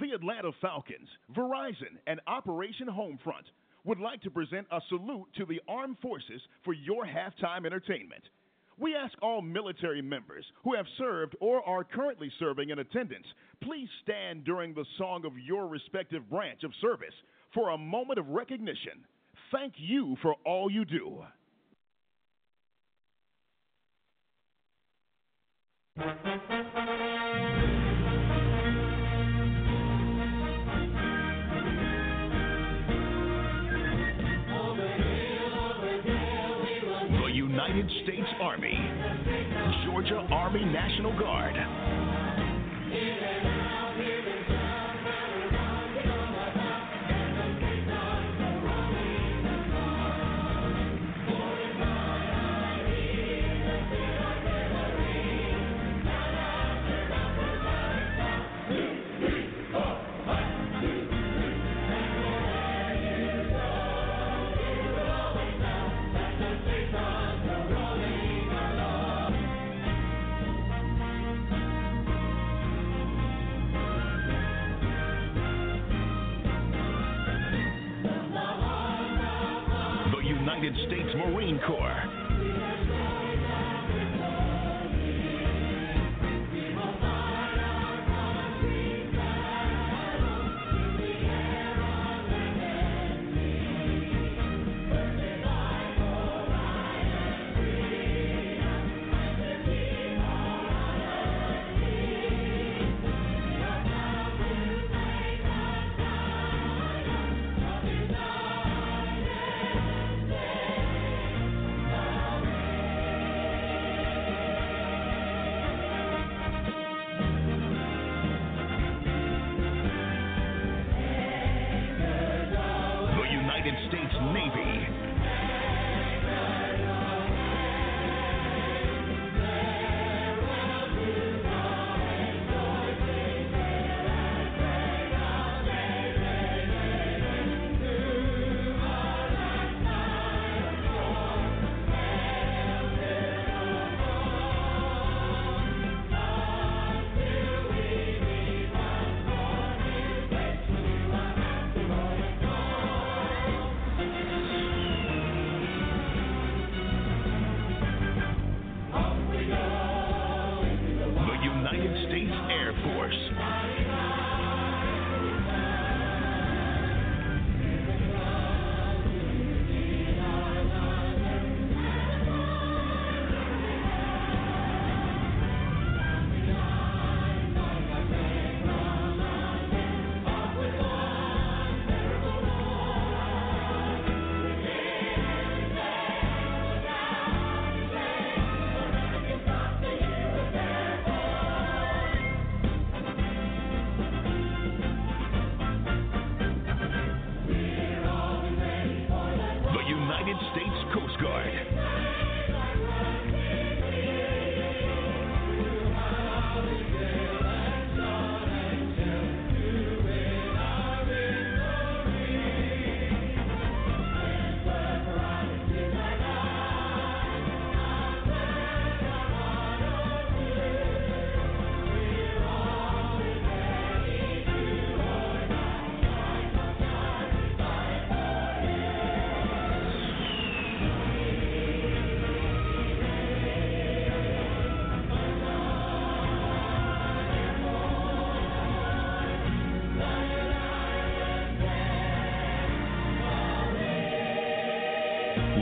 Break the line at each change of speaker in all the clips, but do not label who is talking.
The Atlanta Falcons, Verizon, and Operation Homefront would like to present a salute to the armed forces for your halftime entertainment. We ask all military members who have served or are currently serving in attendance, please stand during the song of your respective branch of service for a moment of recognition. Thank you for all you do. United States Army, Georgia Army National Guard. United States Marine Corps.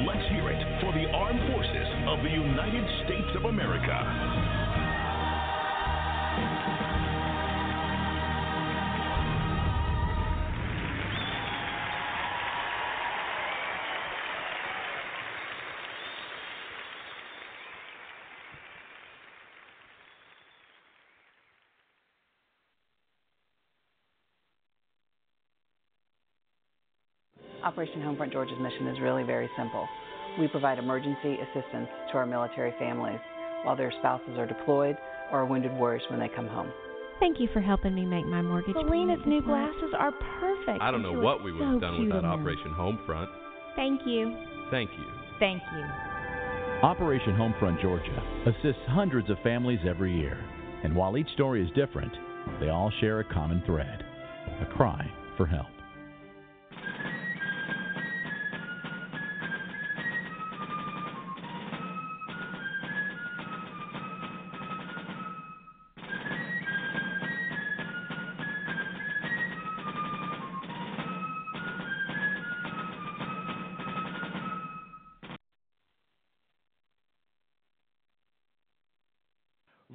Let's hear it for the armed forces of the United States of America.
Operation Homefront Georgia's mission is really very simple. We provide emergency assistance to our military families while their spouses are deployed or are wounded warriors when they come home.
Thank you for helping me make my mortgage
Selena's new glasses are perfect.
I don't know what we would
so
have done without. Operation Homefront.
Thank you.
Thank you.
Thank you.
Operation Homefront Georgia assists hundreds of families every year. And while each story is different, they all share a common thread a cry for help.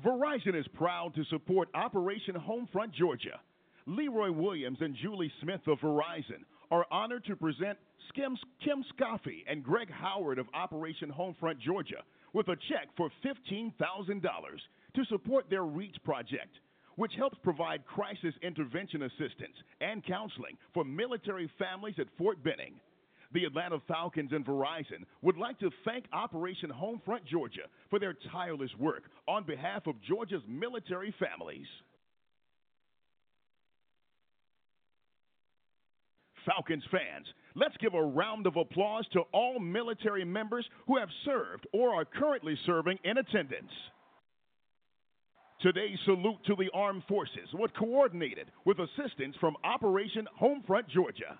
Verizon is proud to support Operation Homefront Georgia. Leroy Williams and Julie Smith of Verizon are honored to present Kim, Kim Scoffey and Greg Howard of Operation Homefront Georgia with a check for $15,000 to support their REACH project, which helps provide crisis intervention assistance and counseling for military families at Fort Benning. The Atlanta Falcons and Verizon would like to thank Operation Homefront Georgia for their tireless work on behalf of Georgia's military families. Falcons fans, let's give a round of applause to all military members who have served or are currently serving in attendance. Today's salute to the armed forces was coordinated with assistance from Operation Homefront Georgia.